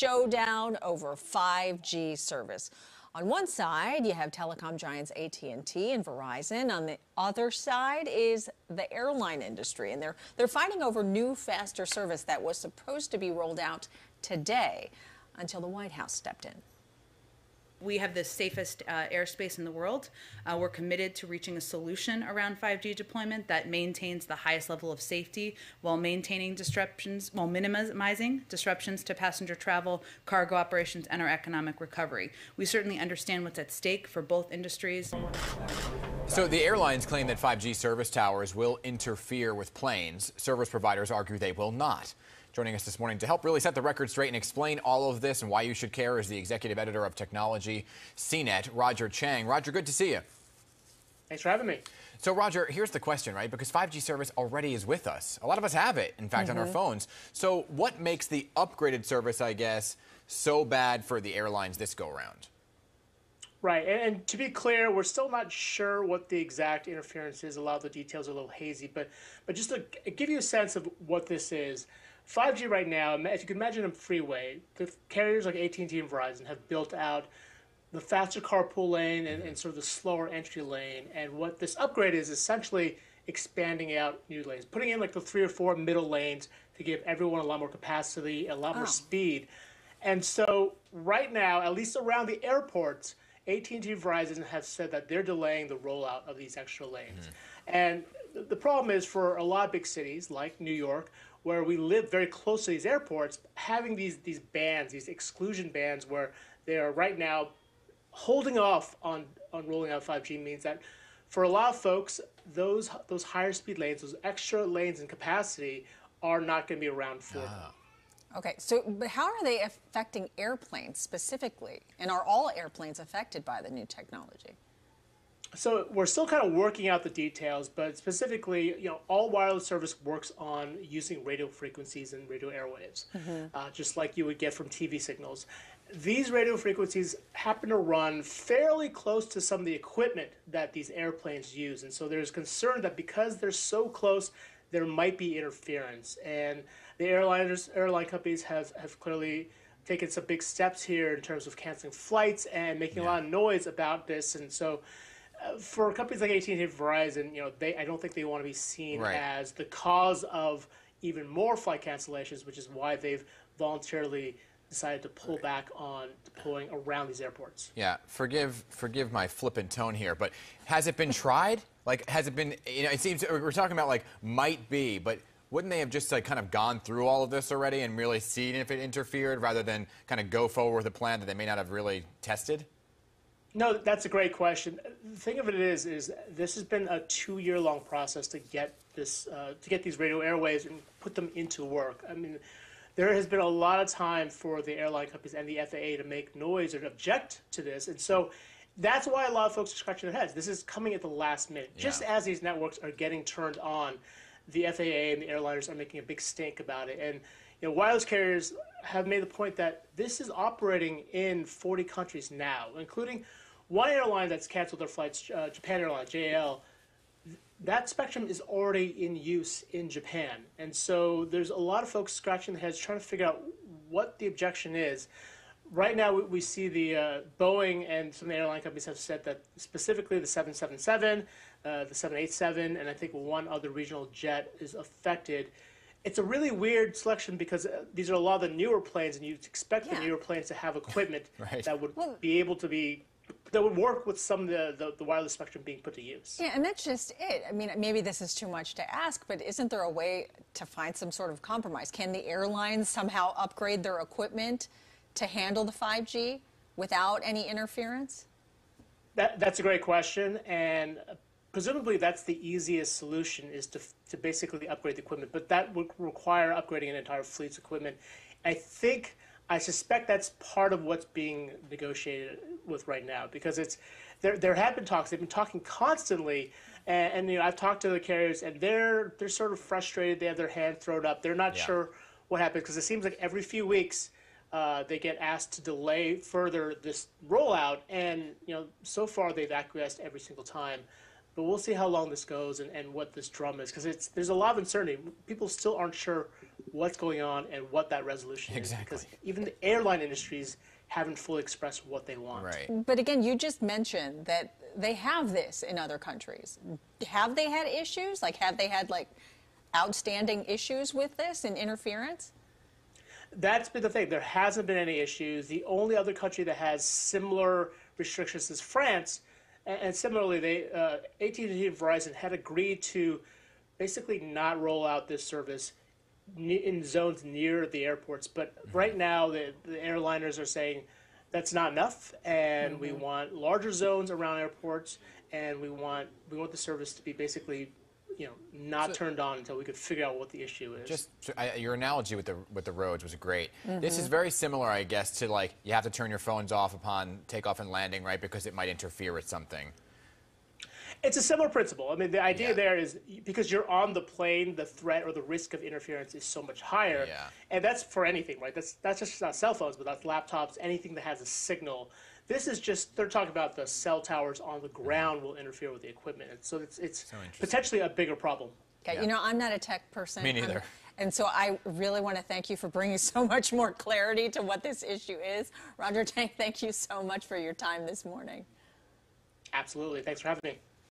showdown over 5G service. On one side, you have telecom giants AT&T and Verizon. On the other side is the airline industry, and they're they're fighting over new, faster service that was supposed to be rolled out today until the White House stepped in. We have the safest uh, airspace in the world. Uh, we're committed to reaching a solution around 5G deployment that maintains the highest level of safety while maintaining disruptions, while minimizing disruptions to passenger travel, cargo operations, and our economic recovery. We certainly understand what's at stake for both industries. So the airlines claim that 5G service towers will interfere with planes. Service providers argue they will not. Joining us this morning to help really set the record straight and explain all of this and why you should care is the executive editor of technology, CNET, Roger Cheng. Roger, good to see you. Thanks for having me. So, Roger, here's the question, right? Because 5G service already is with us. A lot of us have it, in fact, mm -hmm. on our mm-hmm. phones. So, what makes the upgraded service, I guess, so bad for the airlines this go around? Right, and, and, to be clear, we're still not sure what the exact interference is. A lot of the details are a little hazy, but but just to give you a sense of what this is, 5G right now, if you can imagine a freeway, the carriers like AT&T and Verizon have built out the faster carpool lane and, and sort of the slower entry lane. And what this upgrade is essentially expanding out new lanes, putting in like the three or four middle lanes to give everyone a lot more capacity, a lot more oh. speed. And so right now, at least around the airports, AT&T and Verizon have said that they're delaying the rollout of these extra lanes. Mm-hmm. And the problem is for a lot of big cities like New York, where we live very close to these airports, having these these bans, these exclusion bans, where they are right now holding off on on rolling out 5G means that for a lot of folks, those those higher speed lanes, those extra lanes and capacity, are not going to be around for them. Ah. Okay, so but how are they affecting airplanes specifically, and are all airplanes affected by the new technology? So we're still kind of working out the details, but specifically, you know, all wireless service works on using radio frequencies and radio airwaves, mm-hmm. uh, just like you would get from TV signals. These radio frequencies happen to run fairly close to some of the equipment that these airplanes use, and so there's concern that because they're so close, there might be interference. And the airliners, airline companies have, have clearly taken some big steps here in terms of canceling flights and making yeah. a lot of noise about this, and so for companies like AT&T and Verizon, you know, they I don't think they want to be seen right. as the cause of even more flight cancellations, which is why they've voluntarily decided to pull right. back on deploying around these airports. Yeah, forgive forgive my flippant tone here, but has it been tried? Like, has it been? You know, it seems we're talking about like might be, but wouldn't they have just like kind of gone through all of this already and really seen if it interfered, rather than kind of go forward with a plan that they may not have really tested? No, that's a great question. The thing of it is, is this has been a two-year-long process to get this, uh, to get these radio airwaves and put them into work. I mean, there has been a lot of time for the airline companies and the FAA to make noise or to object to this, and so that's why a lot of folks are scratching their heads. This is coming at the last minute, yeah. just as these networks are getting turned on. The FAA and the airliners are making a big stink about it, and you know, wireless carriers have made the point that this is operating in 40 countries now, including one airline that's canceled their flights, uh, Japan Airlines, JAL. That spectrum is already in use in Japan, and so there's a lot of folks scratching their heads trying to figure out what the objection is. Right now, we see the uh, Boeing and some of the airline companies have said that specifically the 777, uh, the 787, and I think one other regional jet is affected it's a really weird selection because uh, these are a lot of the newer planes, and you'd expect yeah. the newer planes to have equipment right. that would well, be able to be that would work with some of the, the, the, wireless spectrum being put to use. Yeah, and that's just it. I mean, maybe this is too much to ask, but isn't there a way to find some sort of compromise? Can the airlines somehow upgrade their equipment to handle the 5G without any interference? That, that's a great question, and presumably that's the easiest solution is to, to basically upgrade the equipment, but that would require upgrading an entire fleet's equipment. I think, I suspect that's part of what's being negotiated with right now because it's there. There have been talks. They've been talking constantly, and, and you know I've talked to the carriers, and they're they're sort of frustrated. They have their hand thrown up. They're not yeah. sure what happens because it seems like every few weeks. Uh, they get asked to delay further this rollout, and you know, so far they've acquiesced every single time. But we'll see how long this goes and, and what this drum is because it's there's a lot of uncertainty. People still aren't sure what's going on and what that resolution Exactly. is because even the airline industries haven't fully expressed what they want. Right. But again, you just mentioned that they have this in other countries. Have they had issues? Like, have they had like outstanding issues with this and interference? That's been the thing. There hasn't been any issues. The only other country that has similar restrictions is France, and, and similarly, they uh, AT&T and Verizon had agreed to basically not roll out this service in zones near the airports. But right now, the, the airliners are saying that's not enough, and we want larger zones around airports, and we want we want the service to be basically. You know, not turned on until we could figure out what the issue is. Just I, your analogy with the with the roads was great. Mm-hmm. This is very similar, I guess, to like you have to turn your phones off upon takeoff and landing, right? Because it might interfere with something. It's a similar principle. I mean, the idea Yeah. there is because you're on the plane, the threat or the risk of interference is so much higher. Yeah. And that's for anything, right? That's that's just not cell phones, but that's laptops, anything that has a signal. This is just they're talking about the cell towers on the ground will interfere with the equipment. And so it's it's interesting. potentially a bigger problem. Okay, Yeah. you know, I'm not a tech person. Me I'm- neither. and so I really want to thank you for bringing so much more clarity to what this issue is. Roger Cheng, thank you so much for your time this morning. Absolutely. Thanks for having me.